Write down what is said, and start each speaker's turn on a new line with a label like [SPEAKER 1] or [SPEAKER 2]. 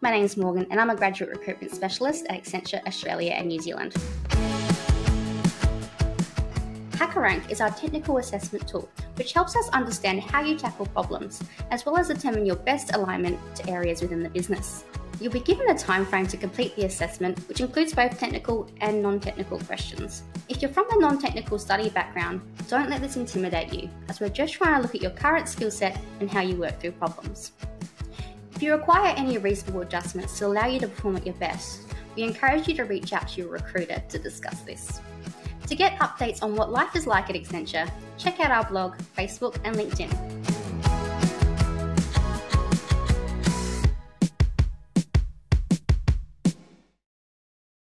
[SPEAKER 1] My name's Morgan and I'm a graduate recruitment specialist at Accenture Australia and New Zealand. HackerRank is our technical assessment tool, which helps us understand how you tackle problems, as well as determine your best alignment to areas within the business. You'll be given a time frame to complete the assessment, which includes both technical and non-technical questions. If you're from a non-technical study background, don't let this intimidate you, as we're just trying to look at your current skill set and how you work through problems. If you require any reasonable adjustments to allow you to perform at your best, we encourage you to reach out to your recruiter to discuss this. To get updates on what life is like at Accenture, check out our blog, Facebook, and LinkedIn.